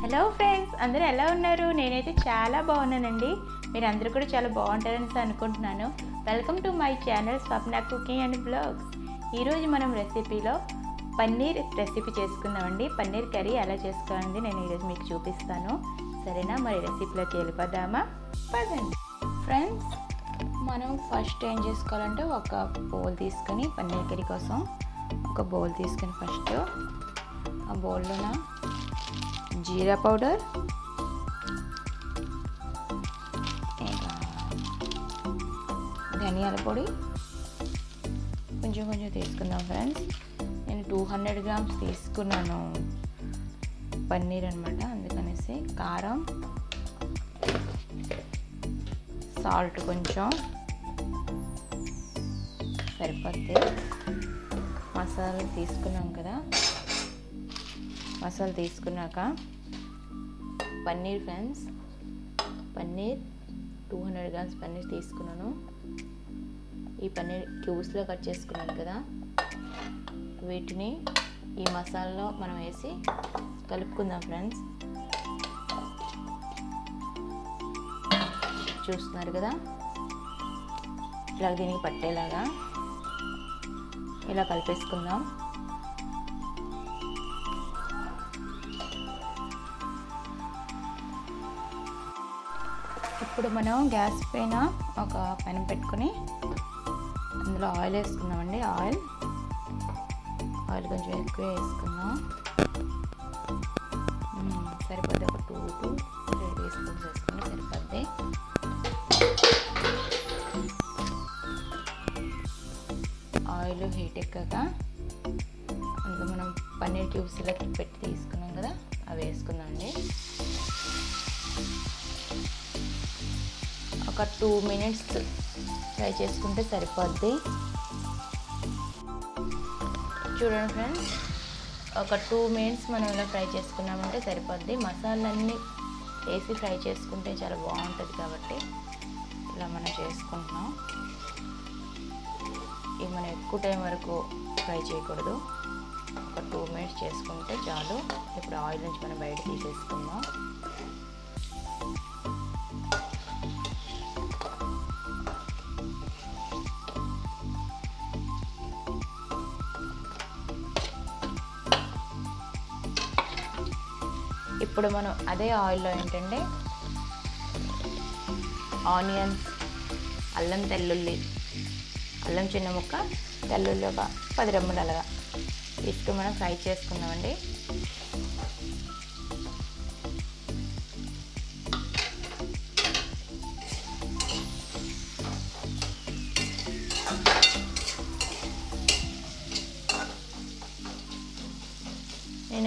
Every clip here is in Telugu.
హలో ఫ్రెండ్స్ అందరూ ఎలా ఉన్నారు? నేనైతే చాలా బాగున్నానండి. మీరు అందరూ కూడా చాలా బాగుంటారని అనుకుంటున్నాను. Welcome to my channel Swapna cooking and blogs ఈరోజు మనం రెసిపీలో పన్నీర్ రెసిపీ చేసుకుందామండి. పన్నీర్ కర్రీ ఎలా చేసుకోవాలండి నేను ఈరోజు మీకు చూపిస్తాను. సరేనా? మరి రెసిపీలోకి వెళ్ళిపోదామా? పదండి. ఫ్రెండ్స్ మనం ఫస్ట్ ఏం చేసుకోవాలంటే ఒక బౌల్ తీసుకొని పన్నీర్ కర్రీ కోసం ఒక బౌల్ తీసుకొని ఫస్ట్ ఆ బౌల్లోన జీరా పౌడర్ ధనియాల పొడి కొంచెం కొంచెం తీసుకుందాం ఫ్రెండ్స్ నేను టూ హండ్రెడ్ గ్రామ్స్ తీసుకున్నాను పన్నీర్ అనమాట అందుకనేసి కారం సాల్ట్ కొంచెం సరిపోతే మసాలా తీసుకున్నాం కదా మసాలా తీసుకున్నాక paneer friends paneer two hundred grams paneer తీసుకున్నాను. ఈ పన్నీర్ క్యూబ్స్లో కట్ చేసుకున్నాను కదా వీటిని ఈ మసాలాలో మనం వేసి కలుపుకుందాం ఫ్రెండ్స్. చూస్తున్నారు కదా? ఇలా దీనికి పట్టేలాగా ఇలా కలిపేసుకుందాం. ఇప్పుడు మనం గ్యాస్ పైన ఒక పెనం పెట్టుకొని అందులో ఆయిల్ వేసుకుందామండి. ఆయిల్. ఆయిల్ కొంచెం ఎక్కువ వేసుకుందాం. సరిపోద్ది ఒక two two three teaspoons వేసుకుని సరిపోద్ది. ఆయిల్ హీట్ ఎక్కగా అందులో మనం పన్నీర్ క్యూబ్స్ ఇలా పెట్టి తీసుకుంటాం ఒక టూ మినిట్స్ ఫ్రై చేసుకుంటే సరిపోద్ది. చూడండి ఫ్రెండ్స్ ఒక టూ మినిట్స్ మనం ఇలా ఫ్రై చేసుకున్నామంటే సరిపోద్ది. మసాలన్నీ వేసి ఫ్రై చేసుకుంటే చాలా బాగుంటుంది కాబట్టి ఇలా మనం చేసుకుంటున్నాం. ఇవి మనం ఎక్కువ టైం వరకు ఫ్రై చేయకూడదు. ఒక టూ మినిట్స్ చేసుకుంటే చాలు. ఇప్పుడు ఆయిల్ నుంచి మనం బయట తీసేసుకుందాం. ఇప్పుడు మనం అదే ఆయిల్లో ఏంటంటే ఆనియన్స్ అల్లం తెల్లుల్లి అల్లం చిన్న ముక్క తెల్లుల్లి ఒక పది రెమ్మలు అలాగా. మనం ఫ్రై చేసుకుందామండి.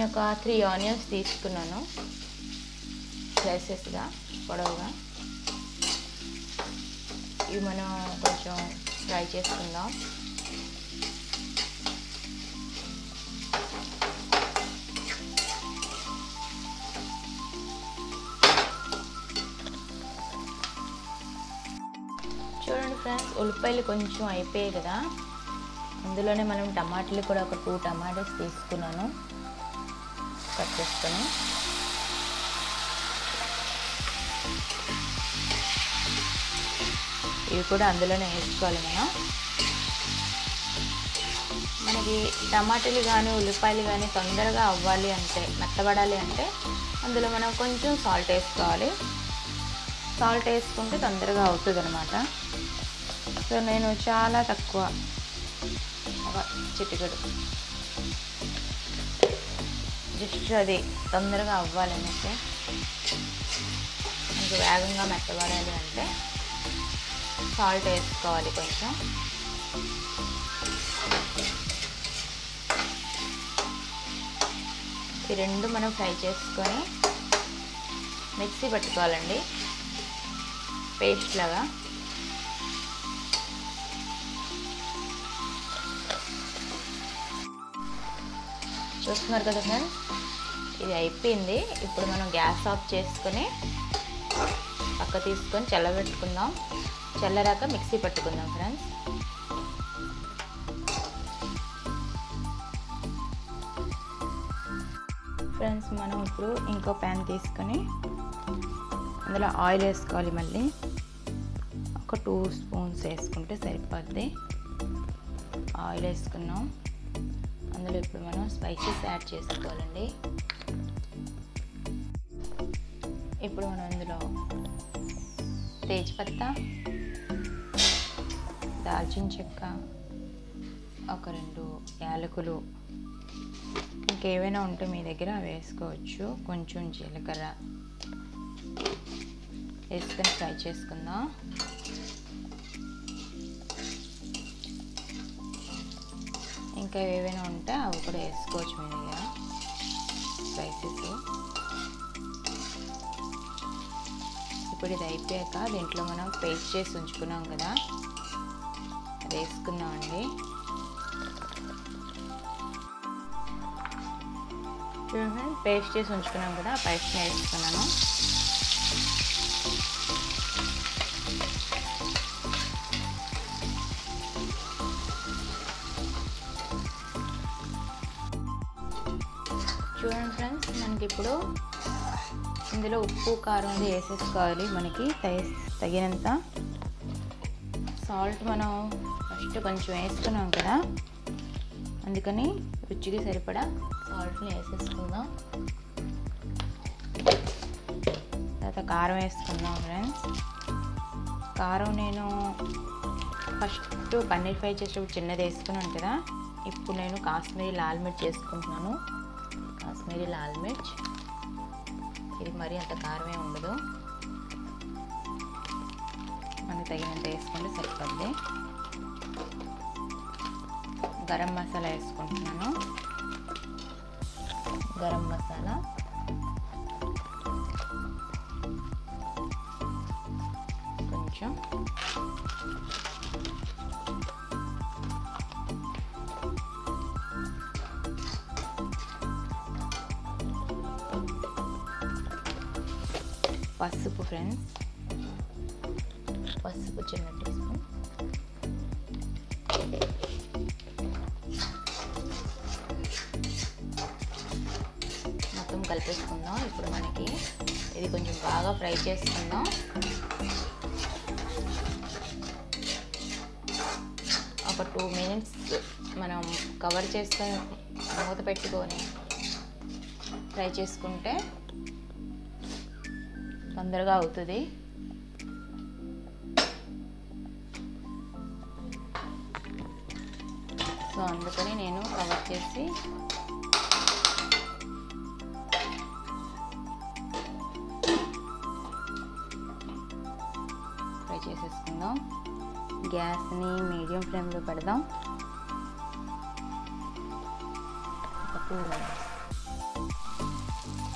నేను ఒక త్రీ ఆనియన్స్ తీసుకున్నాను. స్లైసెస్గా పొడవుగా. ఇవి మనం కొంచెం ఫ్రై చేసుకుందాం. చూడండి ఫ్రెండ్స్ ఉల్లిపాయలు కొంచెం అయిపోయాయి కదా. అందులోనే మనం టమాటాలు కూడా ఒక టూ టమాటాస్ తీసుకున్నాను. కట్ చేసుకొని. ఇవి కూడా అందులోనే వేసుకోవాలి మనం. మనకి టమాటాలు కానీ ఉల్లిపాయలు కానీ తొందరగా అవ్వాలి అంటే మెత్తబడాలి అంటే అందులో మనం కొంచెం సాల్ట్ వేసుకోవాలి. సాల్ట్ వేసుకుంటే తొందరగా అవుతుంది అనమాట సో నేను చాలా తక్కువ ఒక చిటికెడు. జస్ట్ అది తొందరగా అవ్వాలనేసి మనకి వేగంగా మెత్తబడాలి అంటే సాల్ట్ వేసుకోవాలి కొంచెం. ఈ రెండు మనం ఫ్రై చేసుకొని మిక్సీ పెట్టుకోవాలండి. పేస్ట్ లాగా. చూస్తున్నారు కదా ఫ్రెండ్స్ ఇది అయిపోయింది. ఇప్పుడు మనం గ్యాస్ ఆఫ్ చేసుకొని పక్క తీసుకొని చల్లబెట్టుకుందాం. చల్లరాక మిక్సీ పట్టుకుందాం ఫ్రెండ్స్. ఫ్రెండ్స్ మనం ఇప్పుడు ఇంకో ప్యాన్ తీసుకొని అందులో ఆయిల్ వేసుకోవాలి మళ్ళీ. ఒక టూ స్పూన్స్ వేసుకుంటే సరిపోద్ది. ఆయిల్ వేసుకున్నాం. అందులో ఇప్పుడు మనం స్పైసెస్ యాడ్ చేసుకోవాలండి. ఇప్పుడు మనం అందులో తేజ్పత్తా దాల్చిన చెక్క ఒక రెండు యాలకులు ఇంకేమైనా ఉంటే మీ దగ్గర వేసుకోవచ్చు. కొంచెం జీలకర్ర వేసుకొని ఫ్రై చేసుకుందాం. ఇంకా ఏవైనా ఉంటే అవి కూడా వేసుకోవచ్చు మీ దగ్గర. స్పైసెస్ ఇప్పుడు ఇది అయిపోయాక దీంట్లో మనం పేస్ట్ చేసి ఉంచుకున్నాం కదా. అది వేసుకుందామండి చూడండి పేస్ట్ చేసి ఉంచుకున్నాం కదా పేస్ట్ వేసుకున్నాను. చూడండి ఫ్రెండ్స్ మనకి ఇప్పుడు ఇందులో ఉప్పు కారం అది వేసేసుకోవాలి. మనకి తగినంత సాల్ట్ మనం ఫస్ట్ కొంచెం వేసుకున్నాం కదా. అందుకని రుచికి సరిపడా సాల్ట్ని వేసేసుకుందాం. తర్వాత కారం వేసుకుందాం ఫ్రెండ్స్. కారం నేను ఫస్ట్ పన్నీర్ ఫ్రై చేసేటప్పుడు చిన్నది వేసుకున్నాను కదా. ఇప్పుడు నేను కాశ్మీరీ లాల్ మిర్చి వేసుకుంటున్నాను. కాశ్మీరీ లాల్ మిర్చి. మరీ అంత కారమే ఉండదు. మనకి తగినంత వేసుకుంటే సరిపోద్ది. గరం మసాలా వేసుకుంటున్నాను. గరం మసాలా. కొంచెం. పసుపు ఫ్రెండ్స్. పసుపు చిన్న టీ స్పూన్ మొత్తం కలిపేసుకుందాం. ఇప్పుడు మనకి ఇది కొంచెం బాగా ఫ్రై చేసుకుందాం. ఒక టూ మినిట్స్ మనం కవర్ చేసుకొని మూత పెట్టుకొని ఫ్రై చేసుకుంటే తొందరగా అవుతుంది. సో అందుకని నేను కవర్ చేసి ఫ్రై చేసేసుకుందాం. గ్యాస్ని మీడియం ఫ్లేమ్లో పెడదాం.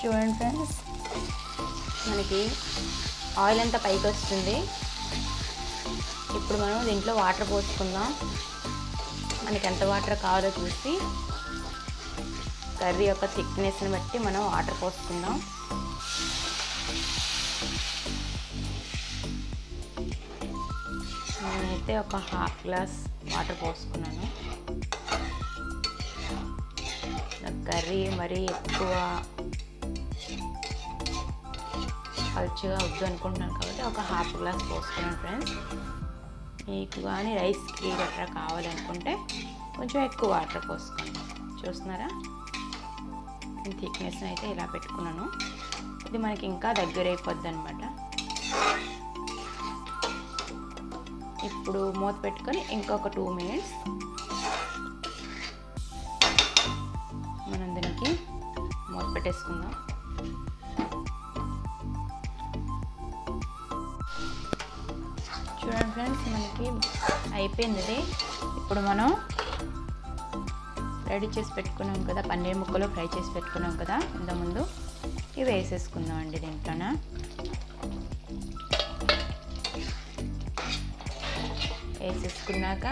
చూడండి ఫ్రెండ్స్ మనకి ఆయిల్ అంతా పైకి వస్తుంది. ఇప్పుడు మనం దీంట్లో వాటర్ పోసుకుందాం. మనకి ఎంత వాటర్ కావాలో చూసి కర్రీ యొక్క థిక్నెస్ని బట్టి మనం వాటర్ పోసుకుందాం. నేనైతే ఒక హాఫ్ గ్లాస్ వాటర్ పోసుకున్నాను. కర్రీ మరీ ఎక్కువ పలుచగా వద్దు అనుకుంటున్నాను కాబట్టి ఒక హాఫ్ గ్లాస్ పోసుకున్నాను ఫ్రెండ్స్ మీకు కానీ రైస్కి గట్రా కావాలనుకుంటే కొంచెం ఎక్కువ వాటర్ పోసుకోండి. చూస్తున్నారా? థిక్నెస్ అయితే ఇలా పెట్టుకున్నాను. ఇది మనకి ఇంకా దగ్గర అయిపోద్ది అనమాట ఇప్పుడు మూత పెట్టుకొని ఇంకొక టూ మినిట్స్ మనం దీనికి మూత పెట్టేసుకుందాం. చూడండి ఫ్రెండ్స్ మనకి అయిపోయింది ఇప్పుడు మనం రెడీ చేసి పెట్టుకున్నాం కదా పన్నీర్ ముక్కలు ఫ్రై చేసి పెట్టుకున్నాం కదా ఇంతకుముందు ఇవి వేసేసుకుందాం అండి దీంట్లోన. వేసేసుకున్నాక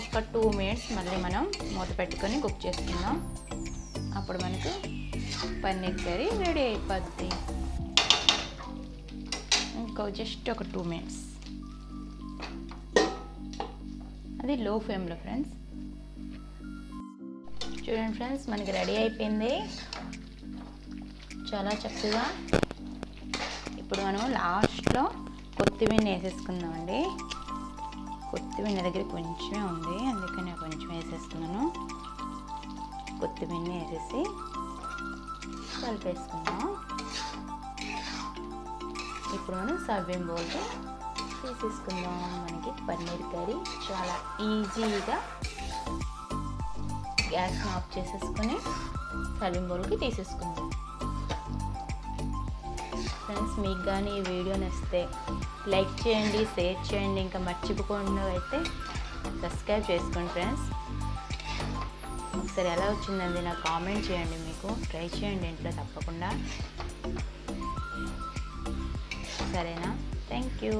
ఒక టూ మినిట్స్ మళ్ళీ మనం మూత పెట్టుకొని కుక్ చేసుకుందాం. అప్పుడు మనకు పన్నీర్ కర్రీ రెడీ అయిపోద్ది. ఇంకో జస్ట్ ఒక టూ మినిట్స్ అది లో ఫ్లేమ్లో ఫ్రెండ్స్ చూడండి ఫ్రెండ్స్ మనకి రెడీ అయిపోయింది. చాలా చక్కగా. ఇప్పుడు మనం లాస్ట్లో కొత్తిమీర వేసేసుకుందామండి కొత్తిమీర దగ్గర కొంచెమే ఉంది అందుకని నేను కొంచెం వేసేస్తున్నాను. కొత్తిమీర వేసేసి కలిపేసుకుందాం. ఇప్పుడు మనం సర్వింగ్ బౌల్కి తీసేసుకుందాం. మనకి పన్నీర్ కర్రీ చాలా ఈజీగా గ్యాస్ని ఆఫ్ చేసేసుకొని సర్వింగ్ బౌల్కి తీసేసుకుందాం. ఫ్రెండ్స్ మీకు కానీ ఈ వీడియో నచ్చితే లైక్ చేయండి షేర్ చేయండి ఇంకా మర్చిపోకుండా అయితే సబ్స్క్రైబ్ చేసుకోండి ఫ్రెండ్స్. ఒకసారి ఎలా వచ్చిందండి? నాకు కామెంట్ చేయండి మీకు. ట్రై చేయండి ఇంట్లో తప్పకుండా. సరేనా థ్యాంక్ యూ